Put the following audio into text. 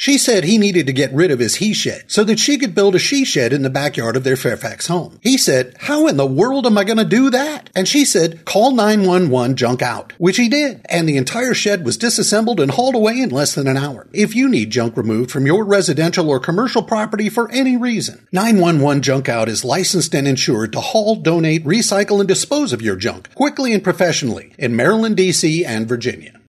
She said he needed to get rid of his he shed so that she could build a she shed in the backyard of their Fairfax home. He said, How in the world am I going to do that? And she said, Call 911 junk out, which he did. And the entire shed was disassembled and hauled away in less than an hour. If you need junk removed from your residential or commercial property for any reason, 911 Junk Out is licensed and insured to haul, donate, recycle, and dispose of your junk quickly and professionally in Maryland, D.C., and Virginia.